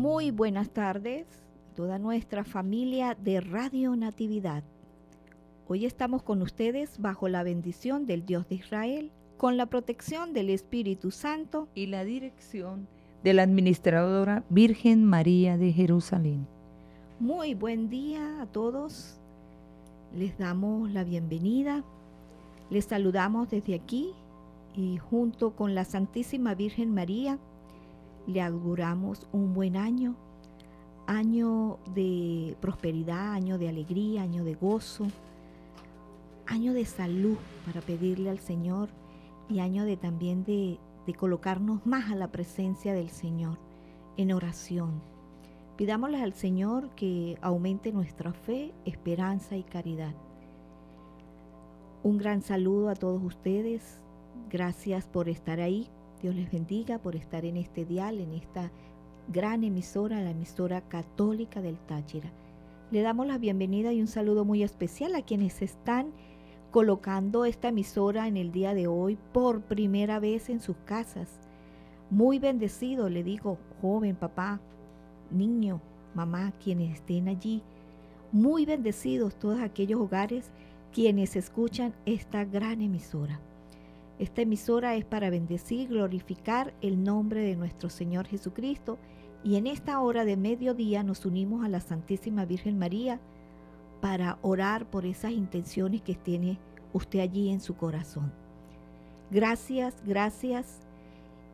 Muy buenas tardes, toda nuestra familia de Radio Natividad. Hoy estamos con ustedes bajo la bendición del Dios de Israel, con la protección del Espíritu Santo y la dirección de la Administradora Virgen María de Jerusalén. Muy buen día a todos. Les damos la bienvenida. Les saludamos desde aquí y junto con la Santísima Virgen María le auguramos un buen año, año de prosperidad, año de alegría, año de gozo, año de salud para pedirle al Señor y año de también de, colocarnos más a la presencia del Señor en oración. Pidámosle al Señor que aumente nuestra fe, esperanza y caridad. Un gran saludo a todos ustedes. Gracias por estar ahí Dios les bendiga por estar en este dial, en esta gran emisora, la emisora católica del Táchira. Le damos la bienvenida y un saludo muy especial a quienes están colocando esta emisora en el día de hoy por primera vez en sus casas. Muy bendecido, le digo, joven, papá, niño, mamá, quienes estén allí. Muy bendecidos todos aquellos hogares quienes escuchan esta gran emisora. Esta emisora es para bendecir y glorificar el nombre de nuestro Señor Jesucristo y en esta hora de mediodía nos unimos a la Santísima Virgen María para orar por esas intenciones que tiene usted allí en su corazón. Gracias, gracias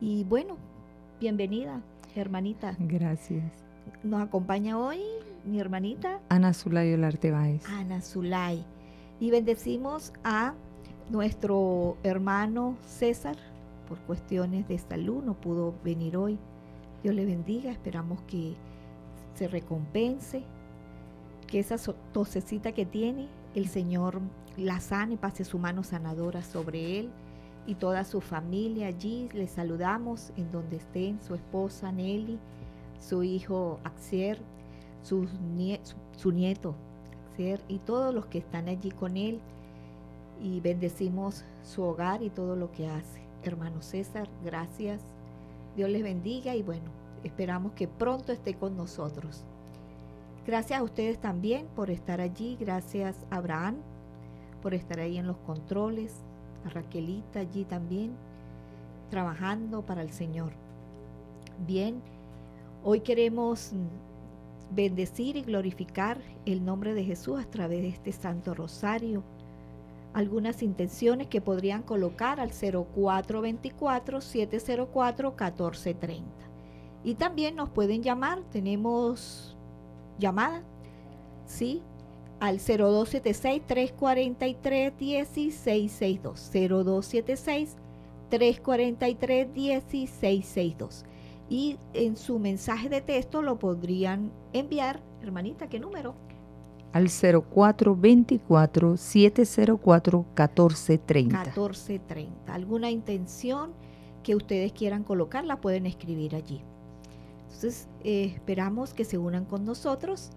y bueno, bienvenida, hermanita. Gracias. Nos acompaña hoy mi hermanita Ana Zulay Olarte Ana Zulay. Y bendecimos a nuestro hermano César, por cuestiones de salud, no pudo venir hoy. Dios le bendiga, esperamos que se recompense, que esa tosecita que tiene, el Señor la sane, pase su mano sanadora sobre él y toda su familia allí. Le saludamos en donde estén, su esposa Nelly, su hijo Axier, su, su nieto Axier y todos los que están allí con él y bendecimos su hogar y todo lo que hace. Hermano César, gracias. Dios les bendiga y bueno, esperamos que pronto esté con nosotros. Gracias a ustedes también por estar allí. Gracias a Abraham por estar ahí en los controles. A Raquelita allí también, trabajando para el Señor. Bien, hoy queremos bendecir y glorificar el nombre de Jesús a través de este Santo Rosario algunas intenciones que podrían colocar al 0424-704-1430. Y también nos pueden llamar, tenemos llamada, ¿sí? Al 0276-343-1662. 0276-343-1662. Y en su mensaje de texto lo podrían enviar, hermanita, ¿qué número? Al 0424-704-1430. 1430. ¿Alguna intención que ustedes quieran colocar la pueden escribir allí? Entonces, eh, esperamos que se unan con nosotros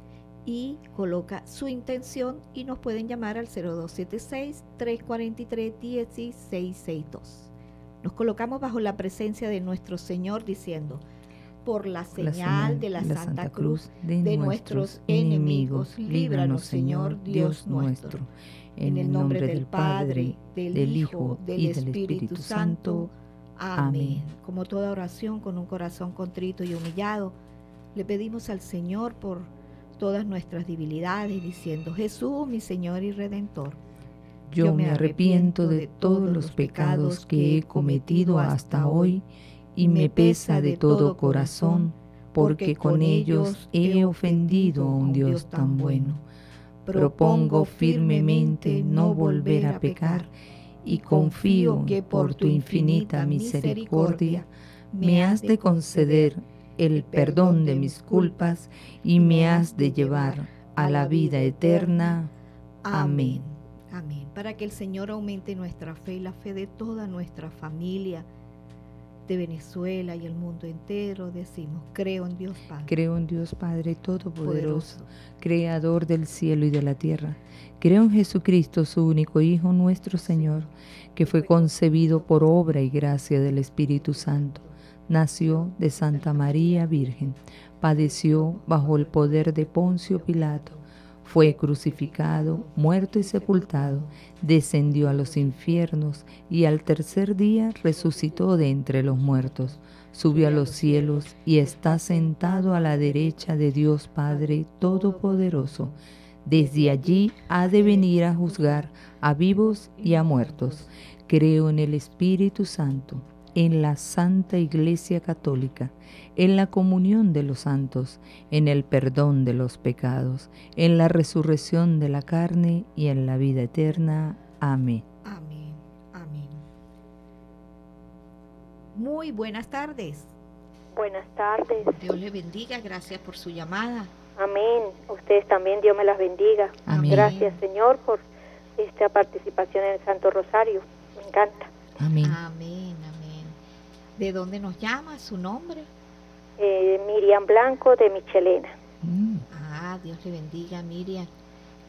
y coloca su intención y nos pueden llamar al 0276-343-1662. Nos colocamos bajo la presencia de nuestro Señor diciendo, por la señal, de la, Santa, Cruz de, nuestros enemigos. Líbranos, Señor Dios nuestro. En el nombre del Padre, del Hijo, del Espíritu Santo. Amén. Como toda oración con un corazón contrito y humillado, le pedimos al Señor por todas nuestras debilidades, diciendo, Jesús, mi Señor y Redentor. Yo me arrepiento de todos los pecados que he cometido hasta hoy y me pesa de todo corazón, porque con ellos he ofendido a un Dios tan bueno. Propongo firmemente no volver a pecar y confío que por tu infinita misericordia me has de conceder el perdón de mis culpas y me has de llevar a la vida eterna. Amén. Amén. Para que el Señor aumente nuestra fe y la fe de toda nuestra familia de Venezuela y el mundo entero, decimos, creo en Dios Padre. Creo en Dios Padre Todopoderoso, Creador del cielo y de la tierra. Creo en Jesucristo, su único Hijo, nuestro Señor, que fue concebido por obra y gracia del Espíritu Santo nació de Santa María Virgen, padeció bajo el poder de Poncio Pilato, fue crucificado, muerto y sepultado, descendió a los infiernos y al tercer día resucitó de entre los muertos, subió a los cielos y está sentado a la derecha de Dios Padre Todopoderoso. Desde allí ha de venir a juzgar a vivos y a muertos. Creo en el Espíritu Santo en la Santa Iglesia Católica, en la comunión de los santos, en el perdón de los pecados, en la resurrección de la carne y en la vida eterna. Amén. Amén, amén. Muy buenas tardes. Buenas tardes. Dios le bendiga, gracias por su llamada. Amén. Ustedes también, Dios me las bendiga. Amén. Gracias, Señor, por esta participación en el Santo Rosario. Me encanta. Amén. Amén, amén. ¿De dónde nos llama? ¿Su nombre? Eh, Miriam Blanco de Michelena. Mm, Ah, Dios le bendiga, Miriam.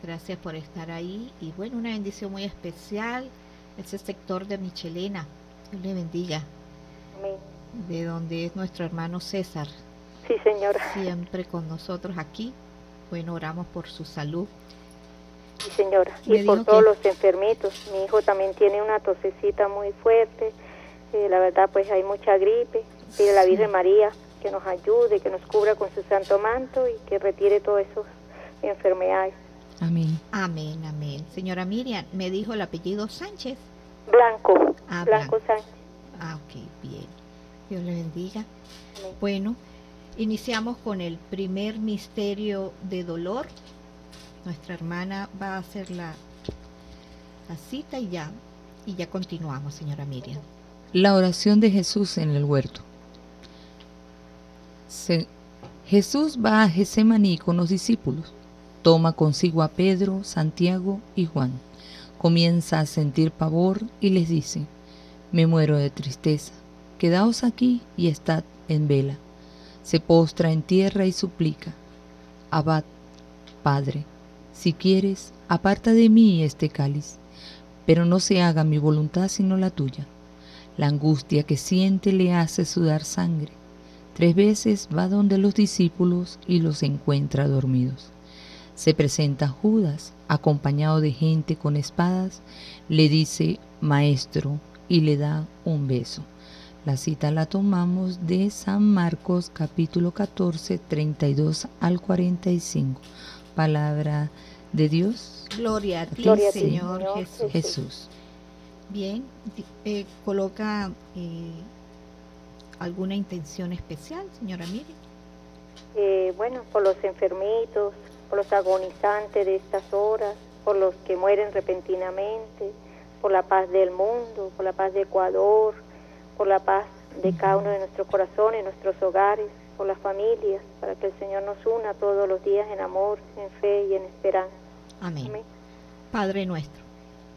Gracias por estar ahí. Y bueno, una bendición muy especial. Ese sector de Michelena. Dios le bendiga. Amén. De donde es nuestro hermano César. Sí, señora. Siempre con nosotros aquí. Bueno, oramos por su salud. Sí, señora. Y por todos que- los enfermitos. Mi hijo también tiene una tosecita muy fuerte. Eh, la verdad, pues hay mucha gripe. Pide a la. Virgen María que nos ayude, que nos cubra con su santo manto y que retire todas esas enfermedades. Amén. Amén, amén. Señora Miriam, me dijo el apellido Sánchez. Blanco. Ah, Blanco Blanco. Sánchez. Ah, ok, bien. Dios le bendiga. Amén. Bueno, iniciamos con el primer misterio de dolor. Nuestra hermana va a hacer la, la cita y ya, y ya continuamos, señora Miriam. La oración de Jesús en el huerto. Jesús va a Getsemaní con los discípulos. Toma consigo a Pedro, Santiago y Juan. Comienza a sentir pavor y les dice, me muero de tristeza. Quedaos aquí y estad en vela. Se postra en tierra y suplica, Abad, Padre, si quieres, aparta de mí este cáliz, pero no se haga mi voluntad sino la tuya. La angustia que siente le hace sudar sangre. Tres veces va donde los discípulos y los encuentra dormidos. Se presenta Judas, acompañado de gente con espadas, le dice Maestro y le da un beso. La cita la tomamos de San Marcos capítulo 14, 32 al 45. Palabra de Dios Gloria a ti, Gloria a ti, Señor Señor Jesús. Jesús. Bien, eh, coloca eh, alguna intención especial, señora Miriam. Eh, bueno, por los enfermitos, por los agonizantes de estas horas, por los que mueren repentinamente, por la paz del mundo, por la paz de Ecuador, por la paz de cada uno de nuestros corazones, nuestros hogares, por las familias, para que el Señor nos una todos los días en amor, en fe y en esperanza. Amén. Amén. Padre nuestro,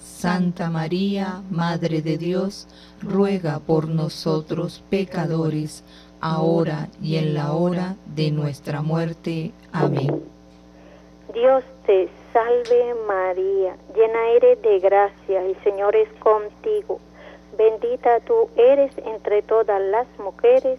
Santa María, Madre de Dios, ruega por nosotros pecadores, ahora y en la hora de nuestra muerte. Amén. Dios te salve María, llena eres de gracia, el Señor es contigo. Bendita tú eres entre todas las mujeres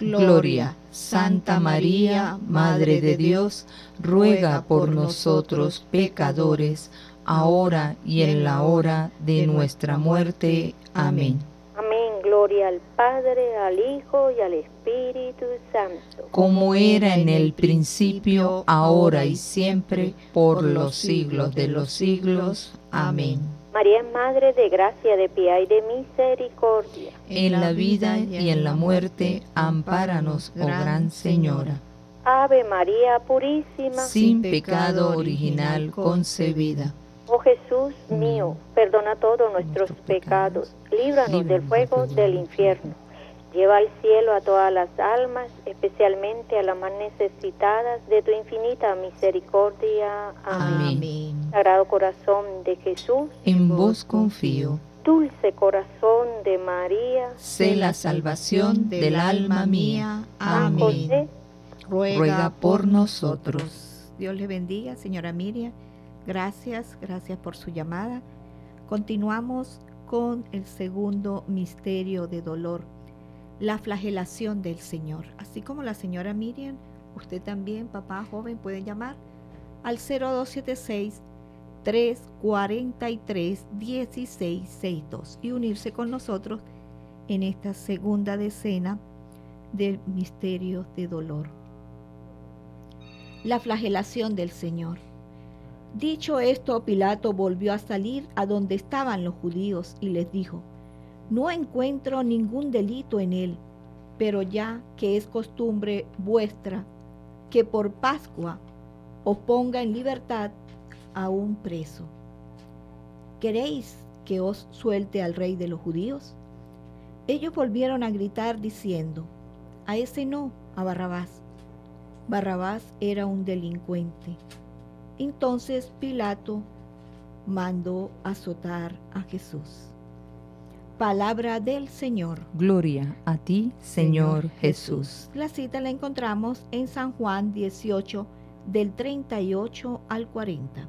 Gloria, Santa María, Madre de Dios, ruega por nosotros pecadores, ahora y en la hora de nuestra muerte. Amén. Amén. Gloria al Padre, al Hijo y al Espíritu Santo. Como era en el principio, ahora y siempre, por los siglos de los siglos. Amén. María es Madre de gracia, de piedad y de misericordia. En la vida y en la muerte, ampáranos, oh Gran Señora. Ave María Purísima, sin pecado original concebida. Oh Jesús mío, perdona todos nuestros pecados, líbranos del fuego del infierno. Lleva al cielo a todas las almas, especialmente a las más necesitadas de tu infinita misericordia. Amén. Sagrado corazón de Jesús, en vos confío. Dulce corazón de María, sé la salvación del alma mía. Amén. Ruega por nosotros. Dios le bendiga, señora Miriam. Gracias, gracias por su llamada. Continuamos con el segundo misterio de dolor, la flagelación del Señor. Así como la señora Miriam, usted también, papá joven, puede llamar al 0276 343 1662 y unirse con nosotros en esta segunda decena del misterio de dolor. La flagelación del Señor. Dicho esto, Pilato volvió a salir a donde estaban los judíos y les dijo, no encuentro ningún delito en él, pero ya que es costumbre vuestra que por Pascua os ponga en libertad a un preso. ¿Queréis que os suelte al rey de los judíos? Ellos volvieron a gritar diciendo, a ese no, a Barrabás. Barrabás era un delincuente. Entonces Pilato mandó azotar a Jesús. Palabra del Señor. Gloria a ti, Señor Jesús. La cita la encontramos en San Juan 18, del 38 al 40.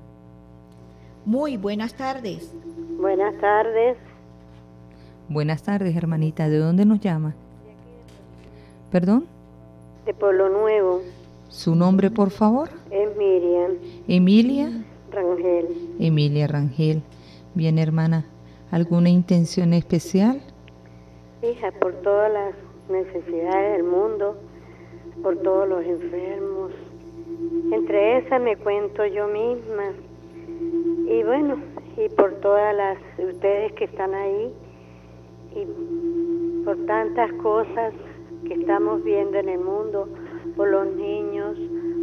Muy buenas tardes. Buenas tardes. Buenas tardes, hermanita. ¿De dónde nos llama? ¿Perdón? De Pueblo Nuevo. ¿Su nombre, por favor? Es Miriam. Emilia. Rangel. Emilia Rangel. Bien, hermana. ¿Alguna intención especial? Hija, por todas las necesidades del mundo, por todos los enfermos. Entre esas me cuento yo misma. Y bueno, y por todas las ustedes que están ahí y por tantas cosas que estamos viendo en el mundo, por los niños,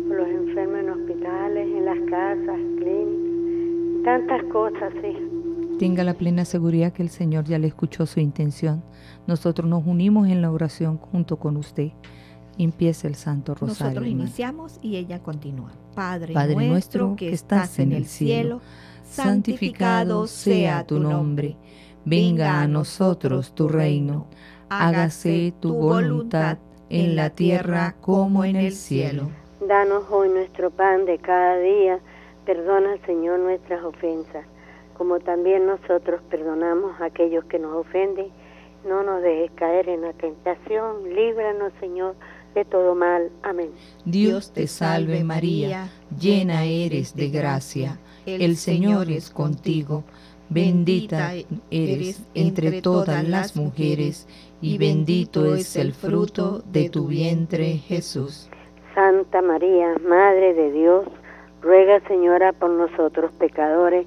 por los enfermos en hospitales, en las casas, clínicas, tantas cosas, sí. Tenga la plena seguridad que el Señor ya le escuchó su intención. Nosotros nos unimos en la oración junto con usted. Empieza el Santo Rosario. Nosotros iniciamos y ella continúa. Padre, nuestro que estás en el cielo, santificado sea tu nombre. Venga a nosotros tu reino. Hágase tu voluntad en la tierra como en el cielo. Danos hoy nuestro pan de cada día. Perdona, Señor, nuestras ofensas como también nosotros perdonamos a aquellos que nos ofenden. No nos dejes caer en la tentación, líbranos Señor de todo mal. Amén. Dios te salve María, llena eres de gracia, el Señor es contigo, bendita eres entre todas las mujeres y bendito es el fruto de tu vientre Jesús. Santa María, Madre de Dios, ruega Señora por nosotros pecadores,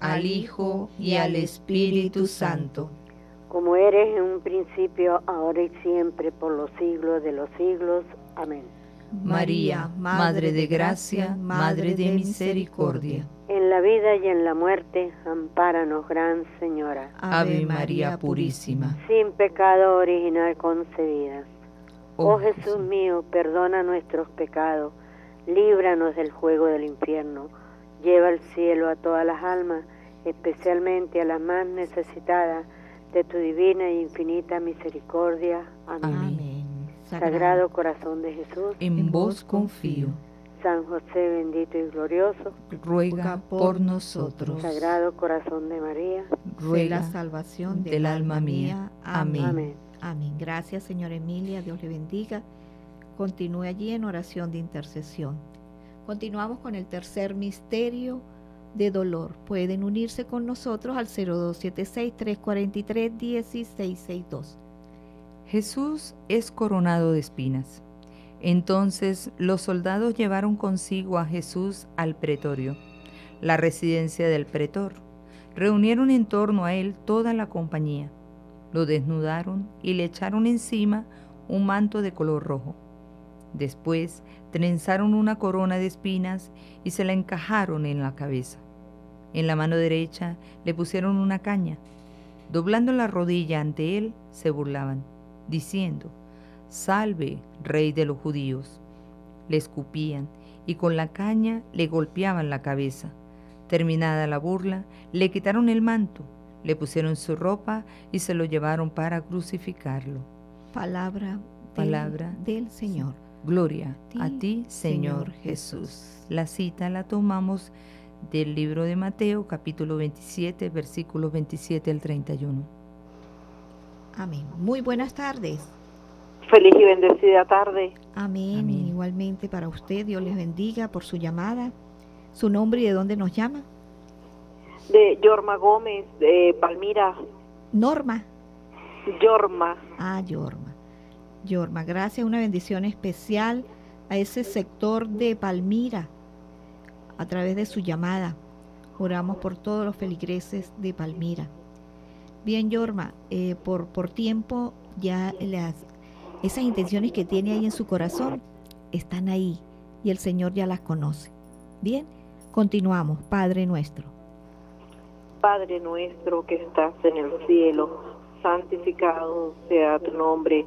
al Hijo y al Espíritu Santo. Como eres en un principio, ahora y siempre, por los siglos de los siglos. Amén. María, Madre de Gracia, Madre de Misericordia. En la vida y en la muerte, ampáranos, Gran Señora. Ave María Purísima. Sin pecado original concebida. Oh, oh Jesús mío, perdona nuestros pecados, líbranos del juego del infierno, lleva al cielo a todas las almas, especialmente a las más necesitadas de tu divina e infinita misericordia. Amén. Sagrado Corazón de Jesús, en vos confío. San José bendito y glorioso, ruega por nosotros. Sagrado Corazón de María, ruega la salvación del alma mía. Amén. Amén. Amén. Gracias, Señora Emilia, Dios le bendiga. Continúe allí en oración de intercesión. Continuamos con el tercer misterio de dolor. Pueden unirse con nosotros al 0276 343 1662. Jesús es coronado de espinas. Entonces los soldados llevaron consigo a Jesús al pretorio, la residencia del pretor. Reunieron en torno a él toda la compañía. Lo desnudaron y le echaron encima un manto de color rojo. Después trenzaron una corona de espinas y se la encajaron en la cabeza. En la mano derecha le pusieron una caña. Doblando la rodilla ante él, se burlaban diciendo, Salve, rey de los judíos. Le escupían y con la caña le golpeaban la cabeza. Terminada la burla, le quitaron el manto, le pusieron su ropa y se lo llevaron para crucificarlo. Palabra, Palabra del, Señor. Gloria a ti, Señor Jesús. La cita la tomamos del libro de Mateo, capítulo 27, versículos 27 al 31. Amén. Muy buenas tardes. Feliz y bendecida tarde. Amén. Igualmente para usted, Dios les bendiga por su llamada. ¿Su nombre y de dónde nos llama? De Yorma Gómez, de Palmira. Norma. Yorma. Ah, Yorma. Yorma, gracias. Una bendición especial a ese sector de Palmira a través de su llamada. Oramos por todos los feligreses de Palmira. Bien, Yorma, eh, por, por tiempo ya las, esas intenciones que tiene ahí en su corazón están ahí y el Señor ya las conoce. Bien, continuamos, Padre nuestro. Padre nuestro que estás en el cielo, santificado sea tu nombre,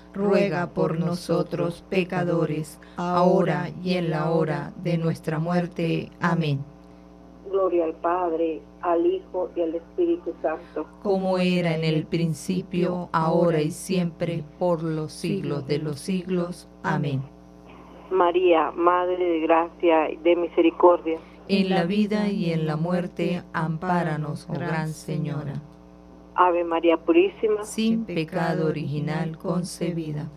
ruega por nosotros pecadores, ahora y en la hora de nuestra muerte. Amén. Gloria al Padre, al Hijo y al Espíritu Santo. Como era en el principio, ahora y siempre, por los siglos de los siglos. Amén. María, Madre de Gracia y de Misericordia. En la vida y en la muerte, ampáranos, oh Gran Señora. Ave María Purísima, sin pecado original concebida.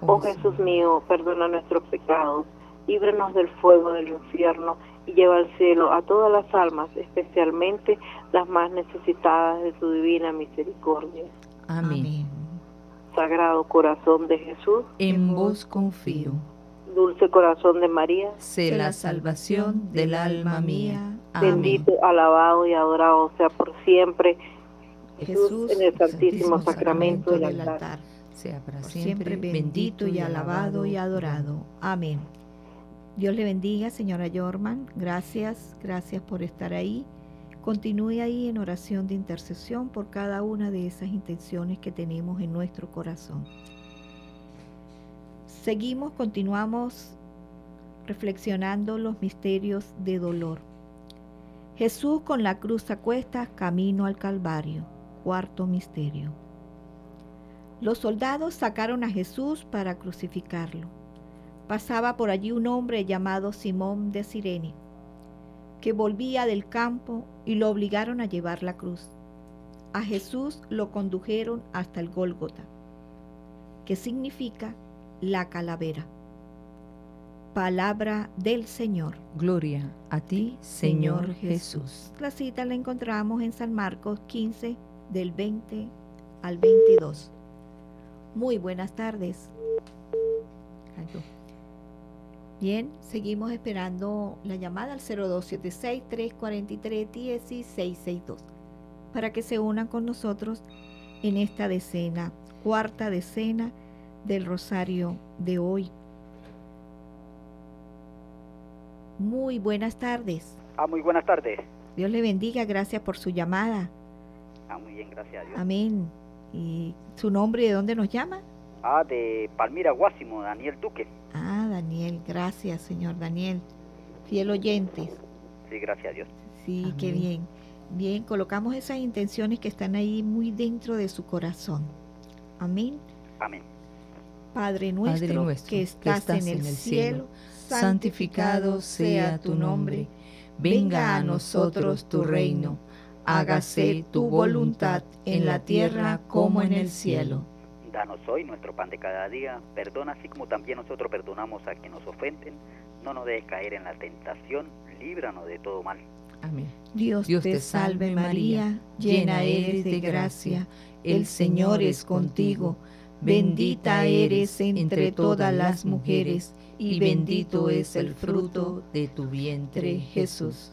Oh Jesús mío, perdona nuestros pecados, líbranos del fuego del infierno y lleva al cielo a todas las almas, especialmente las más necesitadas de tu divina misericordia. Amén. Sagrado corazón de Jesús, en vos confío. Dulce corazón de María, sé la salvación del alma mía. Bendito, alabado y adorado sea por siempre Jesús, en el Santísimo, Sacramento, del altar. Sea para siempre bendito y alabado y adorado. Amén. Dios le bendiga, señora Yorman. Gracias, gracias por estar ahí. Continúe ahí en oración de intercesión por cada una de esas intenciones que tenemos en nuestro corazón. Seguimos, continuamos reflexionando los misterios de dolor. Jesús con la cruz a cuestas, camino al Calvario. Cuarto misterio. Los soldados sacaron a Jesús para crucificarlo. Pasaba por allí un hombre llamado Simón de Sirene, que volvía del campo y lo obligaron a llevar la cruz. A Jesús lo condujeron hasta el Gólgota, que significa la calavera. Palabra del Señor. Gloria a ti, Señor, Jesús. La cita la encontramos en San Marcos 15, del 20 al 22. Muy buenas tardes. Bien, seguimos esperando la llamada al 0276-343-1662 para que se unan con nosotros en esta decena, cuarta decena del rosario de hoy. Muy buenas tardes. Ah, muy buenas tardes. Dios le bendiga, gracias por su llamada. Ah, muy bien, gracias a Dios. Amén. ¿Y su nombre y de dónde nos llama? Ah, de Palmira Guásimo, Daniel Duque. Ah, Daniel, gracias, señor Daniel. Fiel oyente. Sí, gracias a Dios. Sí, qué bien. Bien, colocamos esas intenciones que están ahí muy dentro de su corazón. Amén. Amén. Padre nuestro, que, estás en el, cielo, santificado sea tu nombre. Venga a nosotros tu reino. Hágase tu voluntad en la tierra como en el cielo. Danos hoy nuestro pan de cada día. Perdona así como también nosotros perdonamos a quienes nos ofenden. No nos dejes caer en la tentación. Líbranos de todo mal. Amén. Dios, te salve María, llena eres de gracia. El Señor es contigo. Bendita eres entre todas las mujeres y bendito es el fruto de tu vientre, Jesús.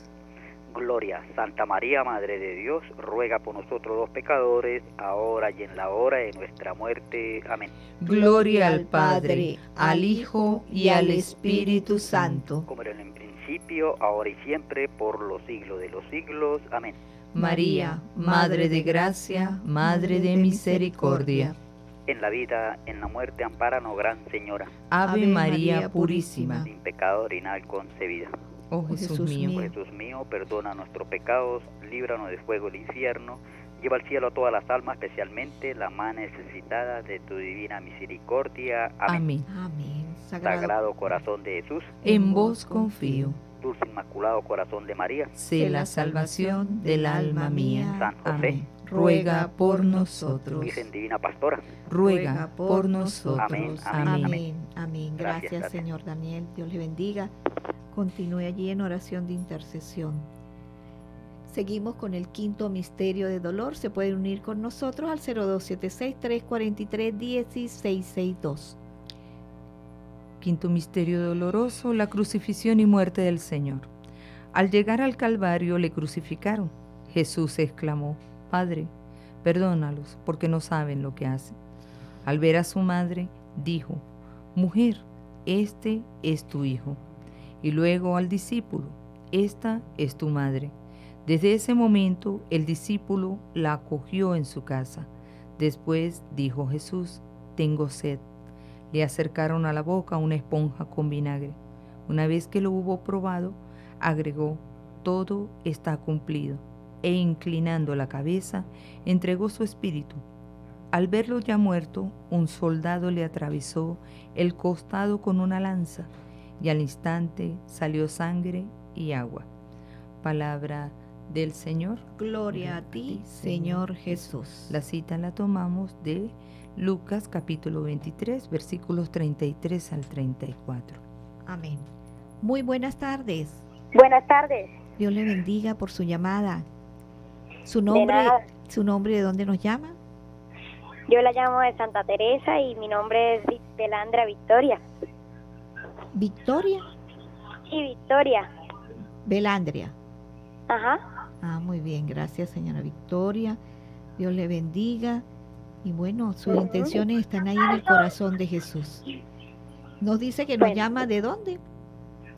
Gloria, Santa María, Madre de Dios, ruega por nosotros los pecadores, ahora y en la hora de nuestra muerte. Amén. Gloria al Padre, al Hijo y al Espíritu Santo. Como era en principio, ahora y siempre, por los siglos de los siglos. Amén. María, Madre de Gracia, Madre de Misericordia. En la vida, en la muerte, amparanos, Gran Señora. Ave María Purísima. Sin pecado original concebida. Oh Jesús mío. Oh Jesús mío, perdona nuestros pecados, líbranos del fuego del infierno, lleva al cielo a todas las almas, especialmente las más necesitadas de tu divina misericordia. Amén. Amén. Sagrado corazón de Jesús. En vos confío dulce inmaculado corazón de María, sé la salvación del alma mía. San José, ruega por nosotros. Virgen Divina Pastora, ruega por nosotros. Amén. Amén. Amén. Gracias, Señor Daniel. Dios le bendiga. Continúe allí en oración de intercesión. Seguimos con el quinto misterio de dolor. Se puede unir con nosotros al 0276-343-1662. Quinto misterio doloroso, la crucifixión y muerte del Señor. Al llegar al Calvario le crucificaron. Jesús exclamó, Padre, perdónalos porque no saben lo que hacen. Al ver a su madre, dijo, Mujer, este es tu hijo. Y luego al discípulo, Esta es tu madre. Desde ese momento el discípulo la acogió en su casa. Después dijo Jesús, Tengo sed. Le acercaron a la boca una esponja con vinagre. Una vez que lo hubo probado, agregó, todo está cumplido, e inclinando la cabeza, entregó su espíritu. Al verlo ya muerto, un soldado le atravesó el costado con una lanza, y al instante salió sangre y agua. Palabra del Señor. Gloria a ti, Señor Jesús. La cita la tomamos de Lucas capítulo 23, versículos 33 al 34. Amén. Muy buenas tardes. Buenas tardes. Dios le bendiga por su llamada. Su nombre, su nombre de dónde nos llama? Yo la llamo de Santa Teresa y mi nombre es Belandra Victoria. ¿Victoria? Sí, Victoria. Belandria. Ajá. Ah, muy bien, gracias señora Victoria. Dios le bendiga. Y bueno, sus intenciones están ahí en el corazón de Jesús. Nos dice que nos llama de dónde?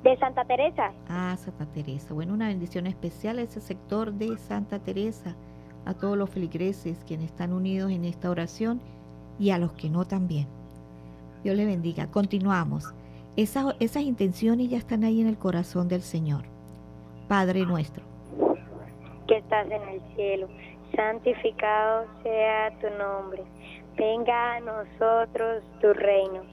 De Santa Teresa. Ah, Santa Teresa. Bueno, una bendición especial a ese sector de Santa Teresa, a todos los feligreses quienes están unidos en esta oración y a los que no también. Dios le bendiga. Continuamos. Esas, esas intenciones ya están ahí en el corazón del Señor. Padre nuestro. Que estás en el cielo santificado sea tu nombre. Venga a nosotros tu reino.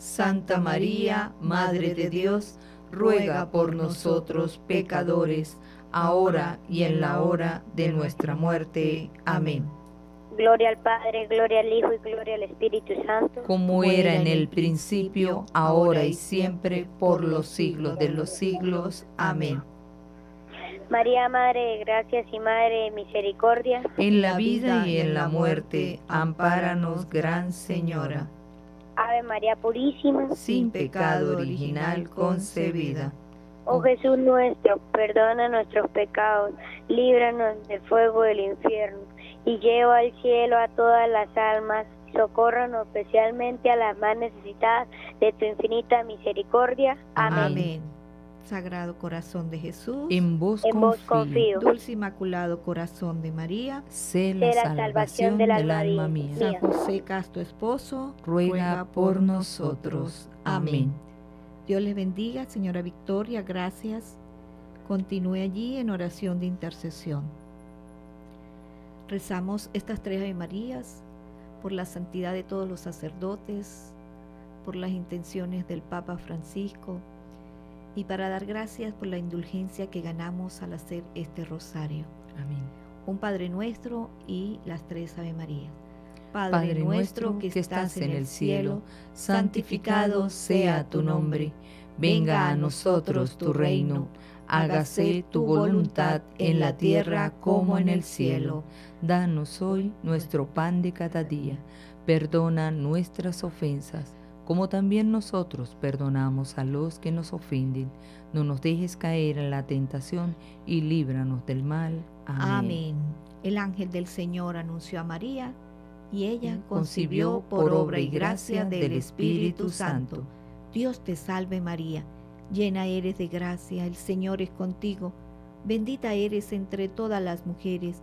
Santa María, Madre de Dios, ruega por nosotros pecadores, ahora y en la hora de nuestra muerte. Amén. Gloria al Padre, gloria al Hijo y gloria al Espíritu Santo. Como era en el principio, ahora y siempre, por los siglos de los siglos. Amén. María, Madre de Gracias y Madre de Misericordia. En la vida y en la muerte, ampáranos, Gran Señora. Ave María Purísima. Sin pecado original concebida. Oh Jesús nuestro, perdona nuestros pecados, líbranos del fuego del infierno y lleva al cielo a todas las almas, socórranos especialmente a las más necesitadas de tu infinita misericordia. Amén. Sagrado corazón de Jesús, en vos, confío. Dulce Inmaculado Corazón de María, sé la, salvación, del, alma mía. San José Casto Esposo, ruega por nosotros. Amén. Dios les bendiga, señora Victoria, gracias. Continúe allí en oración de intercesión. Rezamos estas tres Ave Marías por la santidad de todos los sacerdotes, por las intenciones del Papa Francisco y para dar gracias por la indulgencia que ganamos al hacer este rosario. Amén. Un Padre nuestro y las tres Ave Marías. Padre, nuestro que, estás en el cielo, santificado sea tu nombre. Venga a nosotros tu reino hágase tu voluntad en la tierra como en el cielo. Danos hoy nuestro pan de cada día. Perdona nuestras ofensas, como también nosotros perdonamos a los que nos ofenden. No nos dejes caer en la tentación y líbranos del mal. Amén. El ángel del Señor anunció a María y ella concibió por obra y gracia del Espíritu Santo. Dios te salve María Llena eres de gracia, el Señor es contigo. Bendita eres entre todas las mujeres,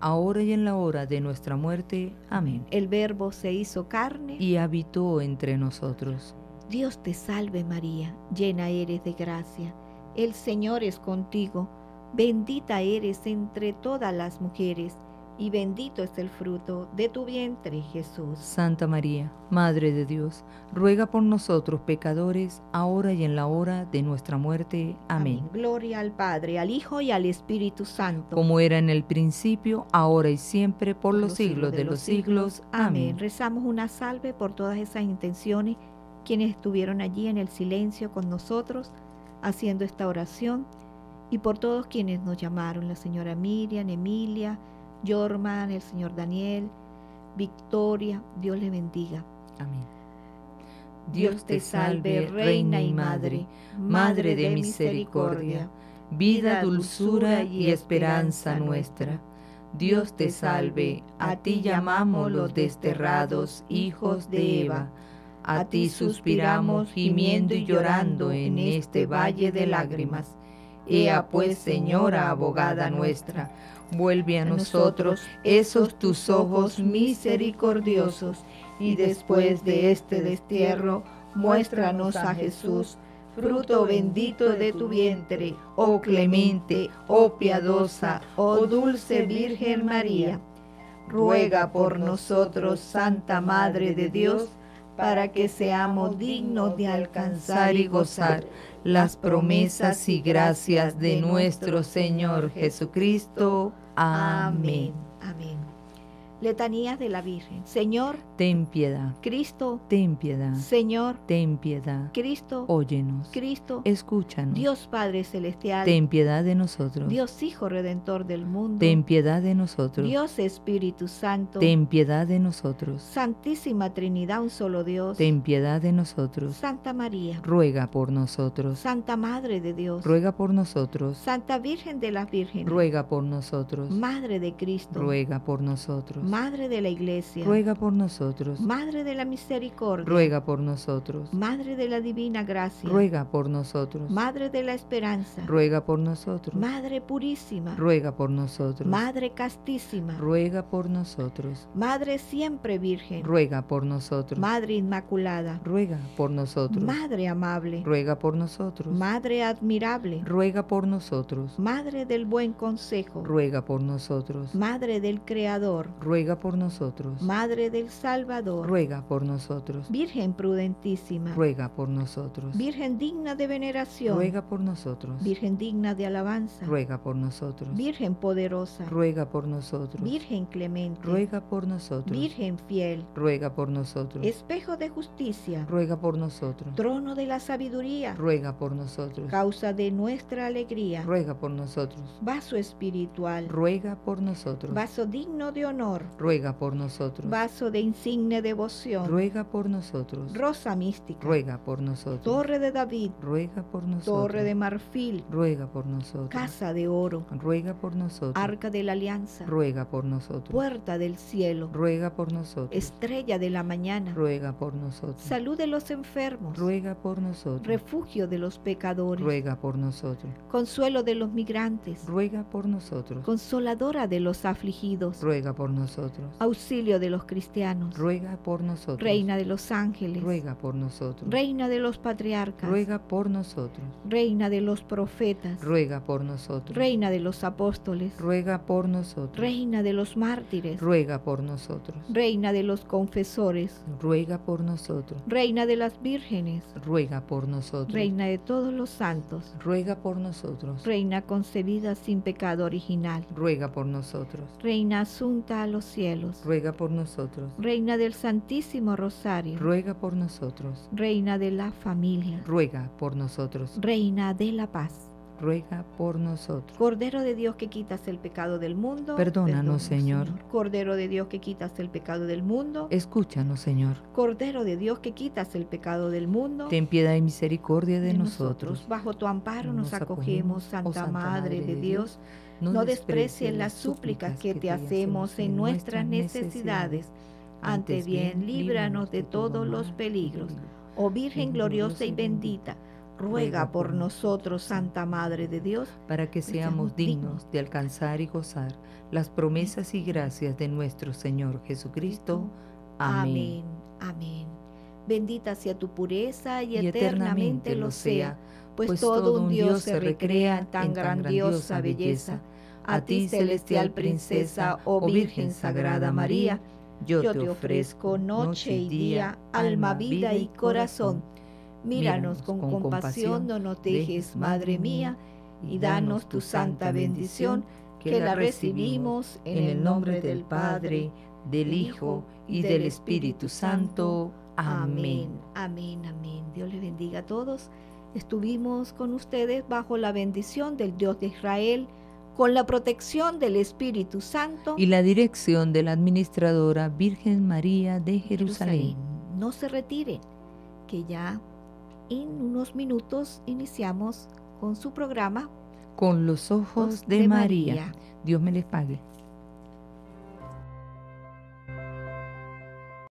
ahora y en la hora de nuestra muerte. Amén. El Verbo se hizo carne y habitó entre nosotros. Dios te salve María, llena eres de gracia, el Señor es contigo. Bendita eres entre todas las mujeres, y bendito es el fruto de tu vientre, Jesús. Santa María, Madre de Dios, ruega por nosotros pecadores, ahora y en la hora de nuestra muerte. Amén. Gloria al Padre, al Hijo y al Espíritu Santo. Como era en el principio, ahora y siempre, por, los, siglos de los siglos. Amén. Rezamos una salve por todas esas intenciones, quienes estuvieron allí en el silencio con nosotros, haciendo esta oración y por todos quienes nos llamaron, la señora Miriam, Emilia, Jorman, el señor Daniel, Victoria, Dios le bendiga. Amén. Dios te salve, Reina y Madre, Madre de misericordia, vida, dulzura y esperanza nuestra. Dios te salve, a ti llamamos los desterrados hijos de Eva, a ti suspiramos gimiendo y llorando en este valle de lágrimas. Ea pues, Señora abogada nuestra, vuelve a nosotros esos tus ojos misericordiosos, y después de este destierro, muéstranos a Jesús, fruto bendito de tu vientre, oh clemente, oh piadosa, oh dulce Virgen María. Ruega por nosotros, Santa Madre de Dios, para que seamos dignos de alcanzar y gozar las promesas y gracias de nuestro Señor Jesucristo. Amén. Amén. Letanías de la Virgen. Señor, ten piedad. Cristo, ten piedad. Señor, ten piedad. Cristo, óyenos. Cristo, escúchanos. Dios Padre celestial, ten piedad de nosotros. Dios Hijo redentor del mundo, ten piedad de nosotros. Dios Espíritu Santo, ten piedad de nosotros. Santísima Trinidad, un solo Dios, ten piedad de nosotros. Santa María, ruega por nosotros. Santa Madre de Dios, ruega por nosotros. Santa Virgen de las Vírgenes, ruega por nosotros. Madre de Cristo, ruega por nosotros. Madre de la Iglesia, ruega por nosotros. Madre de la Misericordia, ruega por nosotros. Madre de la Divina Gracia, ruega por nosotros. Madre de la Esperanza, ruega por nosotros. Madre Purísima, ruega por nosotros. Madre Castísima, ruega por nosotros. Madre Siempre Virgen, ruega por nosotros. Madre Inmaculada, ruega por nosotros. Madre Amable, ruega por nosotros. Madre Admirable, ruega por nosotros. Madre del Buen Consejo, ruega por nosotros. Madre del Creador, ruega por nosotros. Madre del Salvador, ruega por nosotros. Virgen prudentísima, ruega por nosotros. Virgen digna de veneración, ruega por nosotros. Virgen digna de alabanza, ruega por nosotros. Virgen poderosa, ruega por nosotros. Virgen clemente, ruega por nosotros. Virgen fiel, ruega por nosotros. Espejo de justicia, ruega por nosotros. Trono de la sabiduría, ruega por nosotros. Causa de nuestra alegría, ruega por nosotros. Vaso espiritual, ruega por nosotros. Vaso digno de honor, ruega por nosotros. Vaso de insigne devoción, ruega por nosotros. Rosa mística, ruega por nosotros. Torre de David, ruega por nosotros. Torre de marfil, ruega por nosotros. Casa de oro, ruega por nosotros. Arca de la alianza, ruega por nosotros. Puerta del cielo, ruega por nosotros. Estrella de la mañana, ruega por nosotros. Salud de los enfermos, ruega por nosotros. Refugio de los pecadores, ruega por nosotros. Consuelo de los migrantes, ruega por nosotros. Consoladora de los afligidos, ruega por nosotros. Auxilio de los cristianos, ruega por nosotros. Reina de los ángeles, ruega por nosotros. Reina de los patriarcas, ruega por nosotros. Reina de los profetas, ruega por nosotros. Reina de los apóstoles, ruega por nosotros. Reina de los mártires, ruega por nosotros. Reina de los confesores, ruega por nosotros. Reina de las vírgenes, ruega por nosotros. Reina de todos los santos, ruega por nosotros. Reina concebida sin pecado original, ruega por nosotros. Reina asunta a los cielos, ruega por nosotros. Reina del Santísimo Rosario, ruega por nosotros. Reina de la familia, ruega por nosotros. Reina de la paz ruega por nosotros. Cordero de Dios que quitas el pecado del mundo, perdónanos, Señor. Cordero de Dios que quitas el pecado del mundo, escúchanos, Señor. Cordero de Dios que quitas el pecado del mundo, ten piedad y misericordia de, nosotros. Bajo tu amparo nos, acogemos, Santa, Madre de Dios. No desprecies las súplicas que te hacemos en nuestras necesidades. Ante bien, líbranos de todos los peligros. Oh Virgen gloriosa y bendita, ruega por nosotros, Santa Madre de Dios, para que seamos dignos de alcanzar y gozar las promesas y gracias de nuestro Señor Jesucristo. Amén. Amén. Bendita sea tu pureza y, eternamente, lo sea pues todo un Dios se recrea en tan grandiosa belleza. A ti, celestial princesa, oh Virgen Sagrada María, yo te ofrezco noche y día, alma, vida y corazón. Míranos con compasión, no nos dejes, Madre mía, y danos tu santa bendición, que la recibimos en el nombre del Padre, del Hijo y del Espíritu Santo. Amén. Amén, amén. Dios les bendiga a todos. Estuvimos con ustedes bajo la bendición del Dios de Israel, con la protección del Espíritu Santo y la dirección de la administradora Virgen María de Jerusalén. No se retiren, que ya en unos minutos iniciamos con su programa Con los ojos de, María. Dios me les pague.